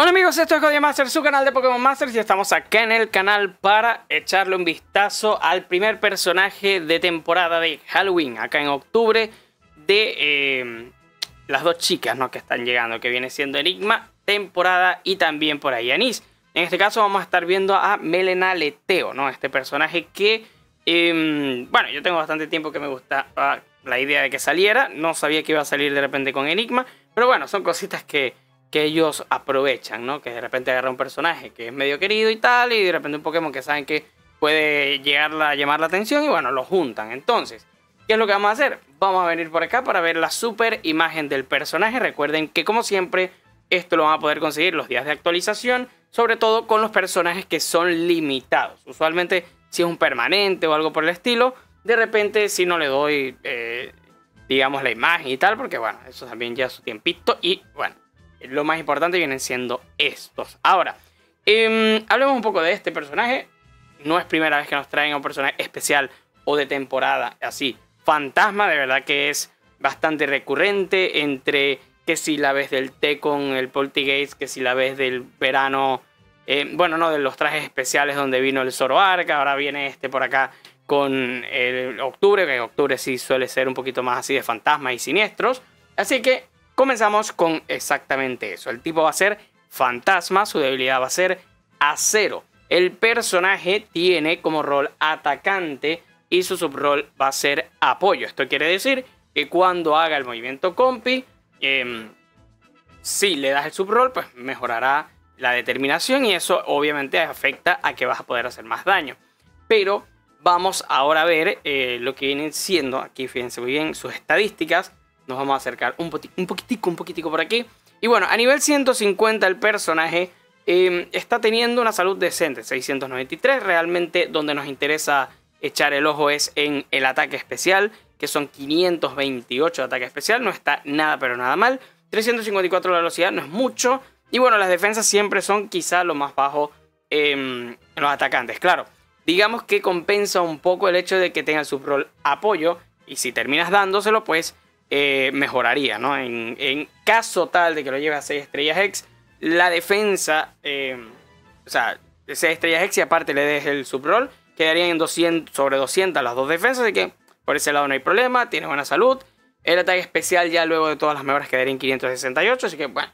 Hola amigos, esto es Codemaster, su canal de Pokémon Masters y estamos acá en el canal para echarle un vistazo al primer personaje de temporada de Halloween, acá en octubre, de eh, las dos chicas ¿no? que están llegando, que viene siendo Enigma, temporada y también por ahí Anis. En este caso vamos a estar viendo a Melena Leteo, ¿no? este personaje que, em, bueno, yo tengo bastante tiempo que me gusta la idea de que saliera, no sabía que iba a salir de repente con Enigma, pero bueno, son cositas que que ellos aprovechan, ¿no? Que de repente agarra un personaje que es medio querido y tal, y de repente un Pokémon que saben que puede llegar a llamar la atención y bueno, lo juntan. Entonces, ¿qué es lo que vamos a hacer? Vamos a venir por acá para ver la super imagen del personaje. Recuerden que como siempre, esto lo van a poder conseguir los días de actualización, sobre todo con los personajes que son limitados. Usualmente, si es un permanente o algo por el estilo, de repente si no le doy, eh, digamos, la imagen y tal, porque bueno, eso también lleva su tiempito y bueno lo más importante vienen siendo estos. Ahora, em, hablemos un poco de este personaje. No es primera vez que nos traen a un personaje especial o de temporada así. Fantasma, de verdad que es bastante recurrente entre que si la vez del té con el Poltergeist, que si la vez del verano, eh, bueno, no, de los trajes especiales donde vino el Zoroark, ahora viene este por acá con el octubre, que octubre sí suele ser un poquito más así de fantasmas y siniestros. Así que Comenzamos con exactamente eso. El tipo va a ser fantasma, su debilidad va a ser acero. El personaje tiene como rol atacante y su subrol va a ser apoyo. Esto quiere decir que cuando haga el movimiento compi, em, si le das el subrol, pues mejorará la determinación y eso obviamente afecta a que vas a poder hacer más daño. Pero vamos ahora a ver eh, lo que vienen siendo, aquí fíjense muy bien, sus estadísticas nos vamos a acercar un, poquitico, un poquitico por aquí. Y bueno, a nivel 150 el personaje em, está teniendo una salud decente, 693. Realmente donde nos interesa echar el ojo es en el ataque especial, que son 528 de ataque especial. No está nada, pero nada mal. 354 de velocidad, no es mucho. Y bueno, las defensas siempre son quizá lo más bajo em, en los atacantes. Claro, digamos que compensa un poco el hecho de que tenga su rol apoyo. Y si terminas dándoselo, pues eh, mejoraría, ¿no? En, caso tal de que lo lleve a 6 estrellas X, la defensa, eh, o sea, 6 estrellas X y aparte le des el subrol, quedarían en 200, sobre 200 las dos defensas, así que por ese lado no hay problema, tiene buena salud. El ataque especial ya luego de todas las mejoras quedaría en 568, así que bueno,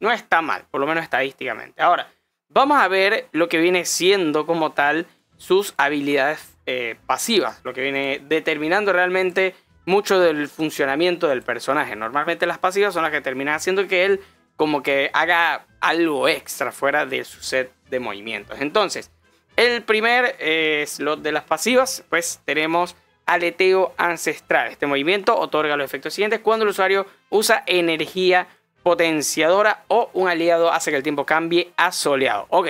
no está mal, por lo menos estadísticamente. Ahora, vamos a ver lo que viene siendo como tal sus habilidades eh, pasivas, lo que viene determinando realmente mucho del funcionamiento del personaje. Normalmente las pasivas son las que terminan haciendo que él como que haga algo extra fuera de su set de movimientos. Entonces, el primer eh, slot de las pasivas, pues tenemos aleteo ancestral. Este movimiento otorga los efectos siguientes cuando el usuario usa energía potenciadora o un aliado hace que el tiempo cambie a soleado. Ok,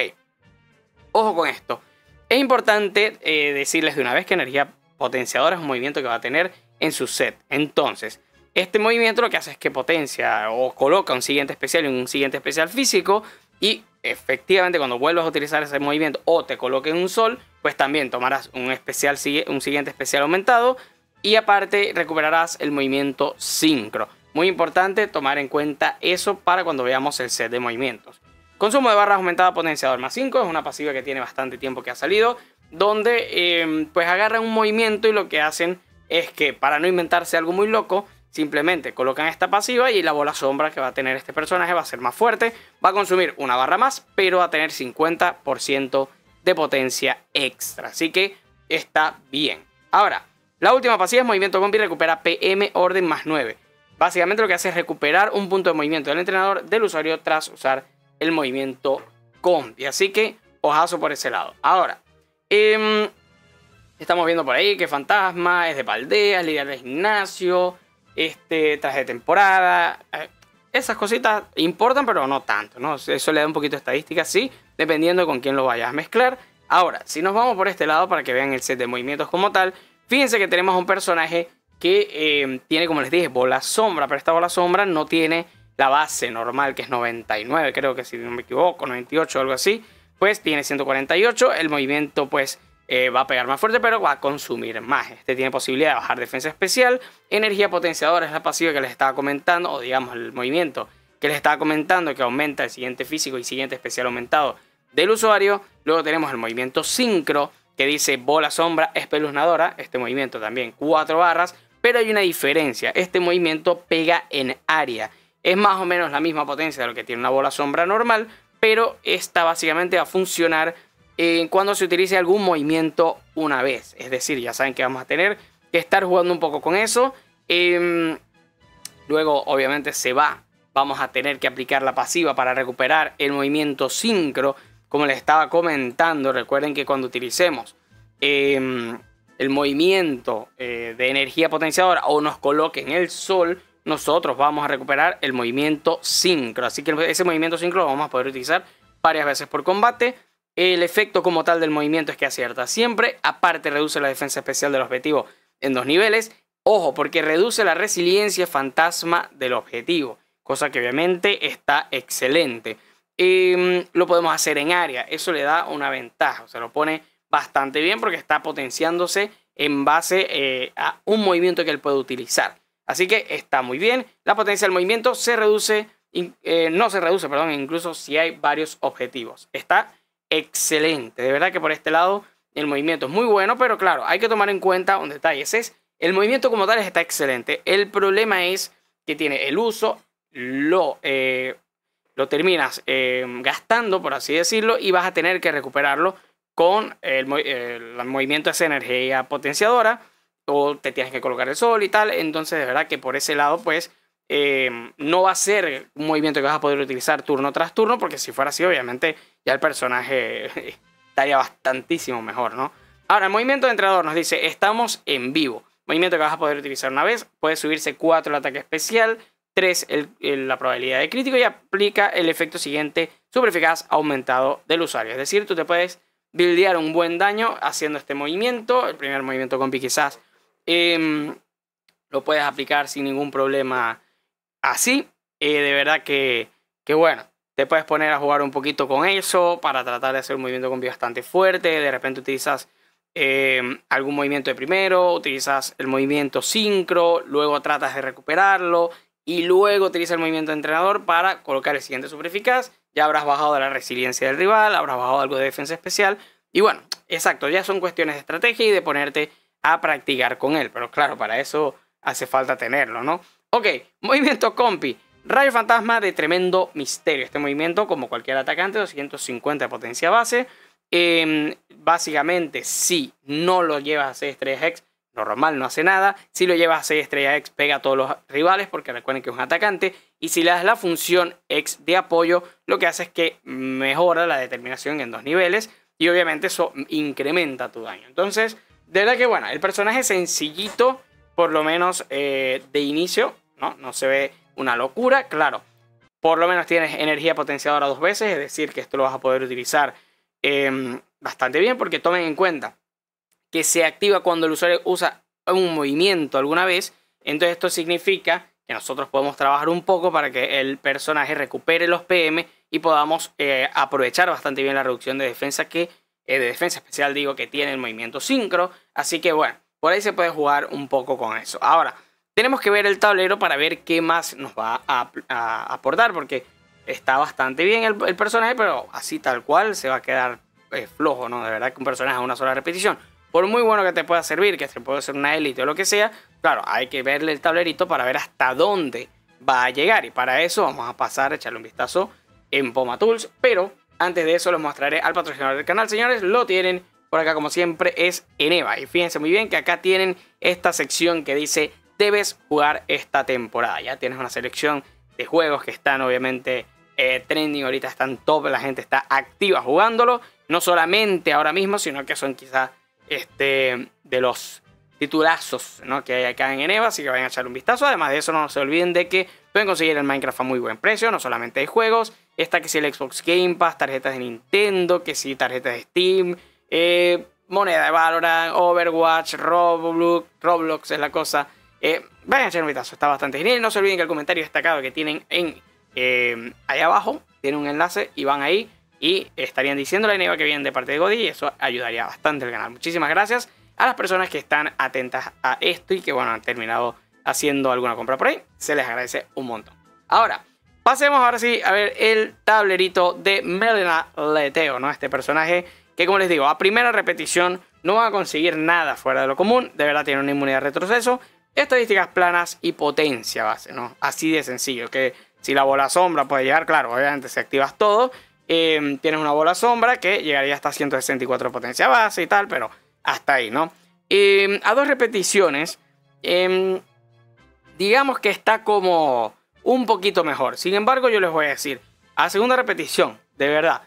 ojo con esto. Es importante eh, decirles de una vez que energía potenciadora es un movimiento que va a tener en su set. Entonces, este movimiento lo que hace es que potencia o coloca un siguiente especial y un siguiente especial físico y efectivamente cuando vuelvas a utilizar ese movimiento o te coloque un sol, pues también tomarás un, especial, un siguiente especial aumentado y aparte recuperarás el movimiento sincro. Muy importante tomar en cuenta eso para cuando veamos el set de movimientos. Consumo de barras aumentada potenciador más 5 es una pasiva que tiene bastante tiempo que ha salido, donde eh, pues agarran un movimiento y lo que hacen es que para no inventarse algo muy loco, simplemente colocan esta pasiva y la bola sombra que va a tener este personaje va a ser más fuerte, va a consumir una barra más, pero va a tener 50% de potencia extra. Así que está bien. Ahora, la última pasiva es movimiento combi recupera PM orden más 9. Básicamente lo que hace es recuperar un punto de movimiento del entrenador del usuario tras usar el movimiento combi. Así que ojazo por ese lado. Ahora, eh, Estamos viendo por ahí que Fantasma es de Paldea, líder de gimnasio, este, traje de temporada. Eh, esas cositas importan, pero no tanto, ¿no? Eso le da un poquito de estadística, sí, dependiendo con quién lo vayas a mezclar. Ahora, si nos vamos por este lado para que vean el set de movimientos como tal, fíjense que tenemos un personaje que eh, tiene, como les dije, bola sombra, pero esta bola sombra no tiene la base normal, que es 99, creo que si no me equivoco, 98 o algo así, pues tiene 148, el movimiento pues eh, va a pegar más fuerte, pero va a consumir más. Este tiene posibilidad de bajar defensa especial. Energía potenciadora es la pasiva que les estaba comentando, o digamos el movimiento que les estaba comentando que aumenta el siguiente físico y siguiente especial aumentado del usuario. Luego tenemos el movimiento sincro que dice bola sombra espeluznadora. Este movimiento también 4 barras. Pero hay una diferencia. Este movimiento pega en área. Es más o menos la misma potencia de lo que tiene una bola sombra normal. Pero esta básicamente va a funcionar cuando se utilice algún movimiento una vez. Es decir, ya saben que vamos a tener que estar jugando un poco con eso. Em, luego, obviamente, se va. Vamos a tener que aplicar la pasiva para recuperar el movimiento sincro. Como les estaba comentando, recuerden que cuando utilicemos em, el movimiento eh, de energía potenciadora o nos coloquen el sol, nosotros vamos a recuperar el movimiento sincro. Así que ese movimiento sincro lo vamos a poder utilizar varias veces por combate. El efecto como tal del movimiento es que acierta siempre. Aparte reduce la defensa especial del objetivo en dos niveles. Ojo, porque reduce la resiliencia fantasma del objetivo. Cosa que obviamente está excelente. Em, lo podemos hacer en área. Eso le da una ventaja. O lo pone bastante bien porque está potenciándose en base eh, a un movimiento que él puede utilizar. Así que está muy bien. La potencia del movimiento se reduce, eh, no se reduce, perdón, incluso si hay varios objetivos. Está excelente. De verdad que por este lado el movimiento es muy bueno, pero claro, hay que tomar en cuenta un detalle. Es, el movimiento como tal está excelente. El problema es que tiene el uso, lo, eh, lo terminas eh, gastando, por así decirlo, y vas a tener que recuperarlo con el, movimiento de esa energía potenciadora o te tienes que colocar el sol y tal. Entonces, de verdad que por ese lado, pues, eh, no va a ser un movimiento que vas a poder utilizar turno tras turno, porque si fuera así, obviamente ya el personaje estaría bastantísimo mejor, ¿no? Ahora, el movimiento de entrenador nos dice, estamos en vivo. Movimiento que vas a poder utilizar una vez, puede subirse 4 el ataque especial, 3 la probabilidad de crítico y aplica el efecto siguiente, super eficaz aumentado del usuario. Es decir, tú te puedes buildear un buen daño haciendo este movimiento. El primer movimiento con quizás em, lo puedes aplicar sin ningún problema así. Eh, de verdad que, que bueno, te puedes poner a jugar un poquito con eso para tratar de hacer un movimiento con bastante fuerte. De repente utilizas eh, algún movimiento de primero, utilizas el movimiento sincro, luego tratas de recuperarlo y luego utilizas el movimiento de entrenador para colocar el siguiente super eficaz. Ya habrás bajado la resiliencia del rival, habrás bajado algo de defensa especial. Y bueno, exacto, ya son cuestiones de estrategia y de ponerte a practicar con él. Pero claro, para eso hace falta tenerlo, ¿no? Ok, movimiento compi. Rayo Fantasma de tremendo misterio. Este movimiento, como cualquier atacante, 250 de potencia base. Em, básicamente, si no lo llevas a 6 estrellas X, normal, no hace nada. Si lo llevas a 6 estrellas X, pega a todos los rivales, porque recuerden que es un atacante. Y si le das la función X de apoyo, lo que hace es que mejora la determinación en dos niveles. Y obviamente eso incrementa tu daño. Entonces, de verdad que bueno, el personaje sencillito, por lo menos eh, de inicio, ¿no? No se ve una locura, claro. Por lo menos tienes energía potenciadora dos veces, es decir, que esto lo vas a poder utilizar em, bastante bien porque tomen en cuenta que se activa cuando el usuario usa un movimiento alguna vez. Entonces esto significa que nosotros podemos trabajar un poco para que el personaje recupere los PM y podamos eh, aprovechar bastante bien la reducción de defensa que eh, de defensa especial digo que tiene el movimiento sincro. Así que bueno, por ahí se puede jugar un poco con eso. Ahora, tenemos que ver el tablero para ver qué más nos va a, aportar, porque está bastante bien el, personaje, pero así tal cual se va a quedar eh, flojo, ¿no? De verdad que un personaje a una sola repetición, por muy bueno que te pueda servir, que te pueda ser una élite o lo que sea, claro, hay que verle el tablerito para ver hasta dónde va a llegar. Y para eso vamos a pasar a echarle un vistazo en Poma Tools. Pero antes de eso les mostraré al patrocinador del canal, señores. Lo tienen por acá como siempre, es Eneva. Y fíjense muy bien que acá tienen esta sección que dice debes jugar esta temporada. Ya tienes una selección de juegos que están obviamente eh, trending, ahorita están top, la gente está activa jugándolo. No solamente ahora mismo, sino que son quizás este, de los titulazos ¿no? que hay acá en Eneva, así que vayan a echar un vistazo. Además de eso, no se olviden de que pueden conseguir el Minecraft a muy buen precio, no solamente hay juegos, está que si el Xbox Game Pass, tarjetas de Nintendo, que si tarjetas de Steam, eh, moneda de Valorant, Overwatch, Roblox, Roblox es la cosa. Eh, vayan a echar un vistazo, está bastante genial. No se olviden que el comentario destacado que tienen en eh, ahí abajo tiene un enlace y van ahí y estarían diciendo la nieva que viene de parte de Godi y eso ayudaría bastante al canal. Muchísimas gracias a las personas que están atentas a esto y que bueno han terminado haciendo alguna compra por ahí. Se les agradece un montón. Ahora, pasemos ahora sí a ver el tablerito de Melena Leteo, ¿no? Este personaje que, como les digo, a primera repetición no va a conseguir nada fuera de lo común. De verdad tiene una inmunidad de retroceso, estadísticas planas y potencia base, ¿no? Así de sencillo. Que si la bola sombra puede llegar, claro, obviamente si activas todo, em, tienes una bola sombra que llegaría hasta 164 potencia base y tal, pero hasta ahí, ¿no? Em, a dos repeticiones, em, digamos que está como un poquito mejor. Sin embargo, yo les voy a decir, a segunda repetición, de verdad,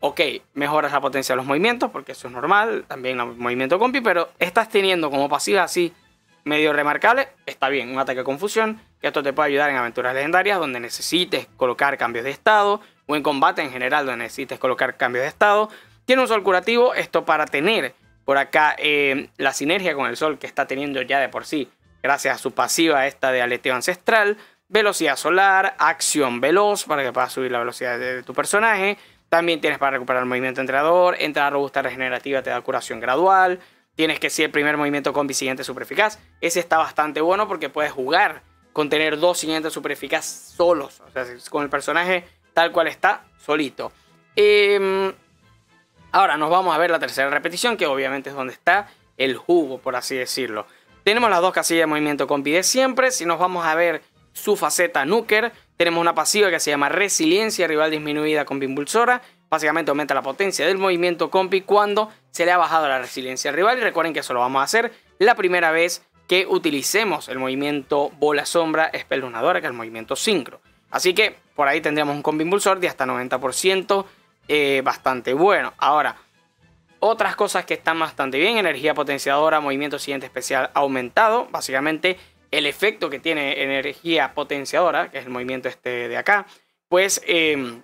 ok, mejoras la potencia de los movimientos, porque eso es normal, también el movimiento compi, pero estás teniendo como pasiva así medio remarcable, está bien, un ataque de confusión, que esto te puede ayudar en aventuras legendarias donde necesites colocar cambios de estado, o en combate en general donde necesites colocar cambios de estado. Tiene un sol curativo, esto para tener por acá eh, la sinergia con el sol que está teniendo ya de por sí, gracias a su pasiva esta de aleteo ancestral, velocidad solar, acción veloz para que puedas subir la velocidad de, tu personaje. También tienes para recuperar el movimiento entrenador, entrada robusta regenerativa te da curación gradual. Tienes que ser el primer movimiento combi siguiente super eficaz. Ese está bastante bueno porque puedes jugar con tener dos siguientes super eficaz solos. O sea, con el personaje tal cual está, solito. Em, ahora nos vamos a ver la tercera repetición, que obviamente es donde está el jugo, por así decirlo. Tenemos las dos casillas de movimiento combi de siempre. Si nos vamos a ver su faceta Nuker. Tenemos una pasiva que se llama Resiliencia Rival Disminuida con Impulsora. Básicamente aumenta la potencia del movimiento compi cuando se le ha bajado la resiliencia rival. Y recuerden que eso lo vamos a hacer la primera vez que utilicemos el movimiento bola sombra espeluznadora, que es el movimiento sincro. Así que por ahí tendríamos un combi impulsor de hasta 90%, eh, bastante bueno. Ahora, otras cosas que están bastante bien, energía potenciadora, movimiento siguiente especial aumentado, básicamente el efecto que tiene energía potenciadora, que es el movimiento este de acá, pues em,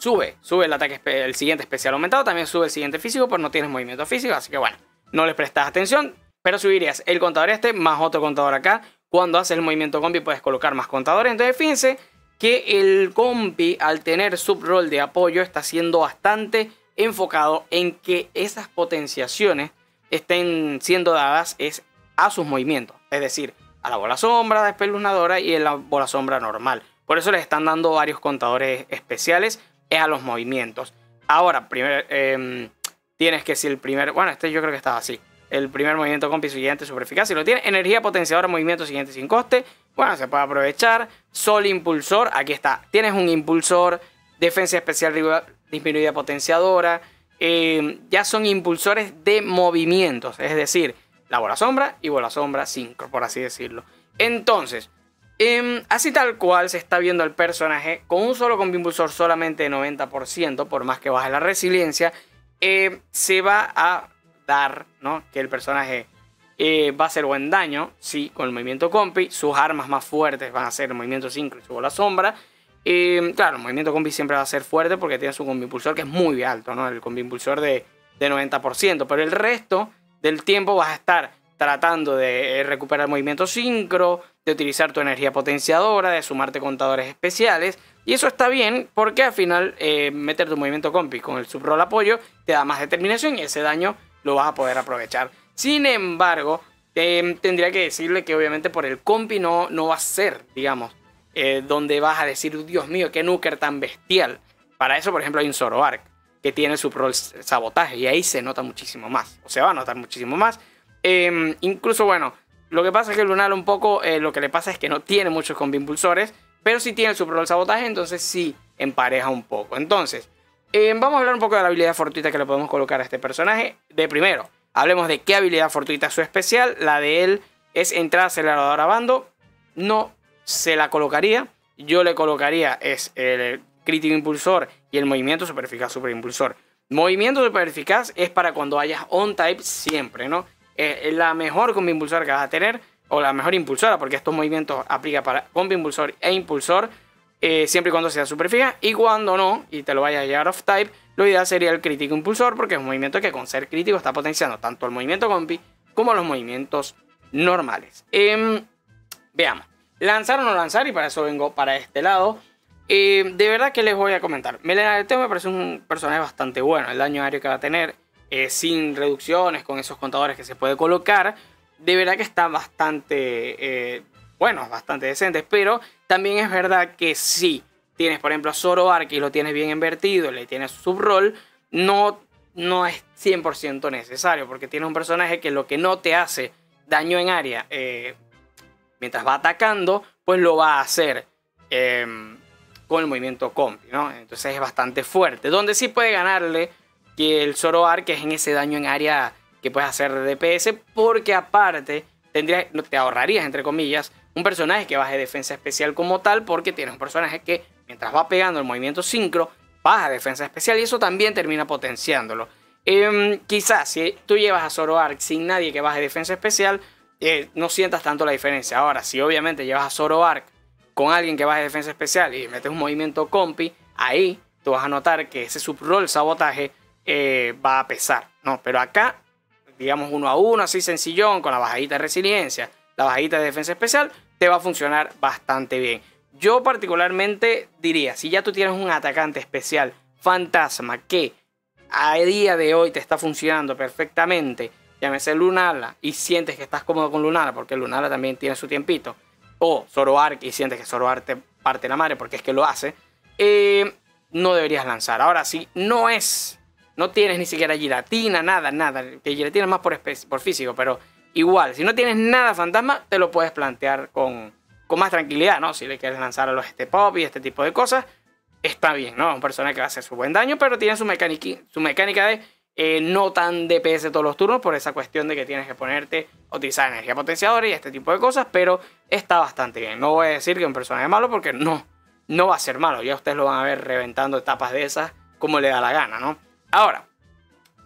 sube, sube el ataque, el siguiente especial aumentado, también sube el siguiente físico, pues no tienes movimiento físico, así que bueno, no les prestas atención, pero subirías el contador este más otro contador acá. Cuando haces el movimiento compi puedes colocar más contadores, entonces fíjense que el compi al tener subrol de apoyo está siendo bastante enfocado en que esas potenciaciones estén siendo dadas es a sus movimientos. Es decir, a la bola sombra espeluznadora y en la bola sombra normal. Por eso les están dando varios contadores especiales a los movimientos. Ahora, primero, em, tienes que si el primer... Bueno, este yo creo que estaba así. El primer movimiento compi siguiente super eficaz. Si lo tiene, energía potenciadora, movimiento siguiente sin coste. Bueno, se puede aprovechar. Sol impulsor, aquí está. Tienes un impulsor, defensa especial disminuida potenciadora. Em, ya son impulsores de movimientos. Es decir, la bola sombra y bola sombra 5, por así decirlo. Entonces, em, así tal cual se está viendo el personaje con un solo combi impulsor solamente de 90%, por más que baje la resiliencia, em, se va a dar ¿no? que el personaje eh, va a hacer buen daño, sí, con el movimiento compi. Sus armas más fuertes van a ser el movimiento 5 y bola sombra. Em, claro, el movimiento combi siempre va a ser fuerte porque tiene su combi impulsor que es muy alto, ¿no? El combi impulsor de, de 90%, pero el resto del tiempo vas a estar tratando de eh, recuperar movimiento sincro, de utilizar tu energía potenciadora, de sumarte contadores especiales. Y eso está bien porque al final eh, meter tu movimiento compi con el subroll apoyo te da más determinación y ese daño lo vas a poder aprovechar. Sin embargo, tendría que decirle que obviamente por el compi no, no va a ser, digamos, eh, donde vas a decir, Dios mío, qué nuker tan bestial. Para eso, por ejemplo, hay un Zoroark que tiene su rol sabotaje y ahí se nota muchísimo más, o se va a notar muchísimo más. Em, incluso, bueno, lo que pasa es que Lunar un poco, eh, lo que le pasa es que no tiene muchos combi impulsores, pero sí tiene su rol sabotaje, entonces sí empareja un poco. Entonces, em, vamos a hablar un poco de la habilidad fortuita que le podemos colocar a este personaje. De primero, hablemos de qué habilidad fortuita es su especial. La de él es entrada aceleradora a bando. No se la colocaría. Yo le colocaría es el crítico impulsor y el movimiento super eficaz super impulsor. Movimiento super eficaz es para cuando hayas on type siempre, ¿no? Es la mejor combi impulsora que vas a tener, o la mejor impulsora, porque estos movimientos aplica para combi impulsor e impulsor, eh, siempre y cuando sea super eficaz, y cuando no, y te lo vaya a llegar off type, lo ideal sería el crítico impulsor, porque es un movimiento que con ser crítico está potenciando tanto el movimiento combi como los movimientos normales. Em, veamos, lanzar o no lanzar, y para eso vengo para este lado. Eh, de verdad que les voy a comentar. Melena del Teo me parece un personaje bastante bueno. El daño aéreo que va a tener, eh, sin reducciones, con esos contadores que se puede colocar, de verdad que está bastante eh, buenos, bastante decentes, pero también es verdad que si tienes, por ejemplo, Zoroark y lo tienes bien invertido, le tienes su rol, no, no es 100% necesario, porque tienes un personaje que lo que no te hace daño en área eh, mientras va atacando, pues lo va a hacer con el movimiento compi, ¿no? Entonces es bastante fuerte. Donde sí puede ganarle que el Zoroark, que es en ese daño en área que puedes hacer de DPS, porque aparte tendrías, te ahorrarías, entre comillas, un personaje que baje defensa especial como tal, porque tienes un personaje que mientras va pegando el movimiento sincro, baja defensa especial y eso también termina potenciándolo. Em, quizás si tú llevas a Zoroark sin nadie que baje defensa especial, eh, no sientas tanto la diferencia. Ahora, si obviamente llevas a Zoroark con alguien que baje defensa especial y metes un movimiento compi, ahí tú vas a notar que ese subrol sabotaje eh, va a pesar, ¿no? Pero acá digamos uno a uno, así sencillón, con la bajadita de resiliencia, la bajadita de defensa especial, te va a funcionar bastante bien. Yo particularmente diría, si ya tú tienes un atacante especial, fantasma, que a día de hoy te está funcionando perfectamente, llámese Lunala, y sientes que estás cómodo con Lunala, porque Lunala también tiene su tiempito, o Zoroark y sientes que Zoroark te parte la madre porque es que lo hace, eh, no deberías lanzar. Ahora, si no es no tienes ni siquiera giratina, nada, nada. Que giratina es más por, por físico, pero igual, si no tienes nada fantasma, te lo puedes plantear con, con más tranquilidad, ¿no? Si le quieres lanzar a los este pop y este tipo de cosas, está bien, ¿no? Un personaje que va a hacer su buen daño, pero tiene su, mecánica, su mecánica de eh, no tan DPS todos los turnos por esa cuestión de que tienes que ponerte, utilizar energía potenciadora y este tipo de cosas, pero está bastante bien. No voy a decir que un personaje malo porque no, no va a ser malo. Ya ustedes lo van a ver reventando etapas de esas como le da la gana, ¿no? Ahora,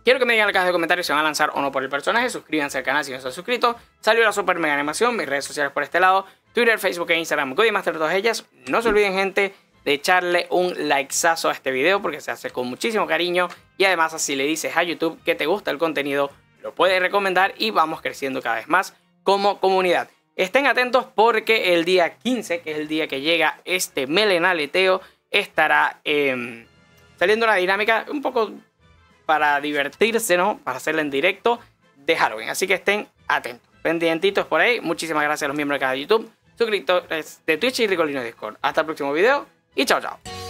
quiero que me digan en la caja de comentarios si van a lanzar o no por el personaje. Suscríbanse al canal si no están suscritos. Salió la super mega animación, mis redes sociales por este lado. Twitter, Facebook e Instagram, Master, todas ellas. No se olviden, gente, de echarle un likeazo a este video porque se hace con muchísimo cariño. Y además, así le dices a YouTube que te gusta el contenido, lo puedes recomendar y vamos creciendo cada vez más como comunidad. Estén atentos porque el día 15, que es el día que llega este melenaleteo, estará eh, saliendo una dinámica un poco para divertirse, ¿no? Para hacerla en directo de Halloween. Así que estén atentos, pendientitos por ahí. Muchísimas gracias a los miembros de cada YouTube, suscriptores de Twitch y Ricolino Discord. Hasta el próximo video y chao, chao.